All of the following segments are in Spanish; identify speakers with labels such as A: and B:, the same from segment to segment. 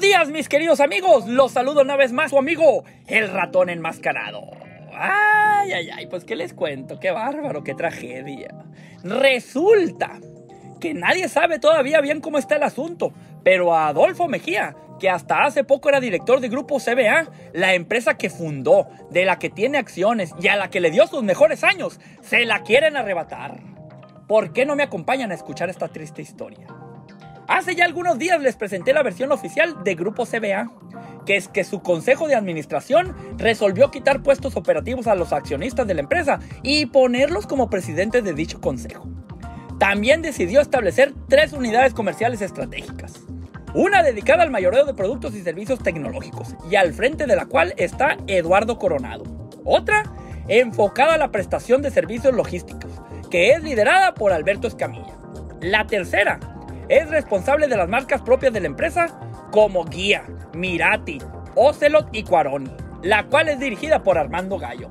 A: días, mis queridos amigos. Los saludo una vez más su amigo, el ratón enmascarado. Ay, ay, ay, pues qué les cuento, qué bárbaro, qué tragedia. Resulta que nadie sabe todavía bien cómo está el asunto, pero a Adolfo Mejía, que hasta hace poco era director de Grupo CBA, la empresa que fundó, de la que tiene acciones y a la que le dio sus mejores años, se la quieren arrebatar. ¿Por qué no me acompañan a escuchar esta triste historia? Hace ya algunos días les presenté la versión oficial de Grupo CBA, que es que su consejo de administración resolvió quitar puestos operativos a los accionistas de la empresa y ponerlos como presidentes de dicho consejo. También decidió establecer tres unidades comerciales estratégicas. Una dedicada al mayoreo de productos y servicios tecnológicos, y al frente de la cual está Eduardo Coronado. Otra, enfocada a la prestación de servicios logísticos, que es liderada por Alberto Escamilla. La tercera, es responsable de las marcas propias de la empresa como Guía, Mirati, Ocelot y Cuaroni, la cual es dirigida por Armando Gallo.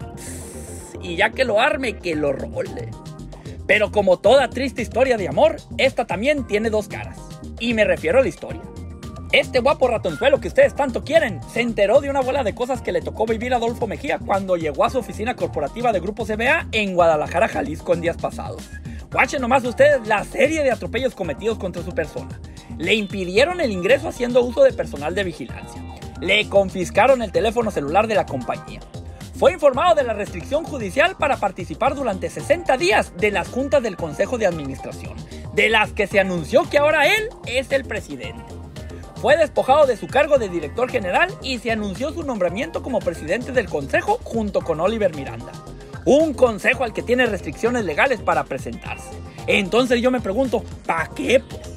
A: Y ya que lo arme, que lo role. Pero como toda triste historia de amor, esta también tiene dos caras. Y me refiero a la historia. Este guapo ratonzuelo que ustedes tanto quieren se enteró de una bola de cosas que le tocó vivir a Adolfo Mejía cuando llegó a su oficina corporativa de Grupo CBA en Guadalajara, Jalisco en días pasados. Guachen nomás ustedes la serie de atropellos cometidos contra su persona. Le impidieron el ingreso haciendo uso de personal de vigilancia. Le confiscaron el teléfono celular de la compañía. Fue informado de la restricción judicial para participar durante 60 días de las juntas del Consejo de Administración, de las que se anunció que ahora él es el presidente. Fue despojado de su cargo de director general y se anunció su nombramiento como presidente del Consejo junto con Oliver Miranda. Un consejo al que tiene restricciones legales para presentarse. Entonces yo me pregunto, ¿para qué? Pues?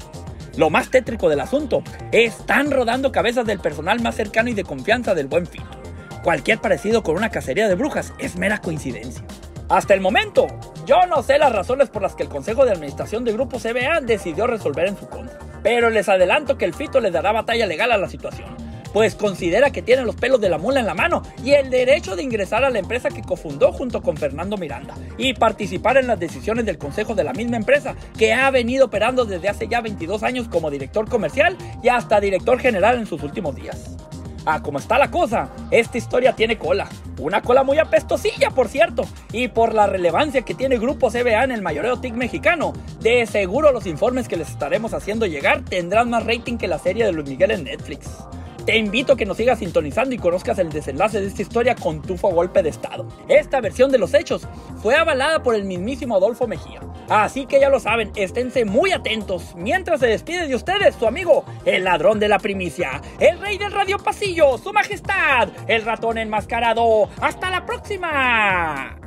A: Lo más tétrico del asunto, están rodando cabezas del personal más cercano y de confianza del buen fin. Cualquier parecido con una cacería de brujas es mera coincidencia. Hasta el momento, yo no sé las razones por las que el Consejo de Administración de Grupo CBA decidió resolver en su contra. Pero les adelanto que el Fito les dará batalla legal a la situación pues considera que tiene los pelos de la mula en la mano y el derecho de ingresar a la empresa que cofundó junto con Fernando Miranda y participar en las decisiones del consejo de la misma empresa que ha venido operando desde hace ya 22 años como director comercial y hasta director general en sus últimos días. Ah, como está la cosa, esta historia tiene cola. Una cola muy apestosilla, por cierto. Y por la relevancia que tiene Grupo CBA en el mayoreo TIC mexicano, de seguro los informes que les estaremos haciendo llegar tendrán más rating que la serie de Luis Miguel en Netflix. Te invito a que nos sigas sintonizando y conozcas el desenlace de esta historia con tufo golpe de estado. Esta versión de los hechos fue avalada por el mismísimo Adolfo Mejía. Así que ya lo saben, esténse muy atentos mientras se despide de ustedes su amigo, el ladrón de la primicia, el rey del radio pasillo, su majestad, el ratón enmascarado. ¡Hasta la próxima!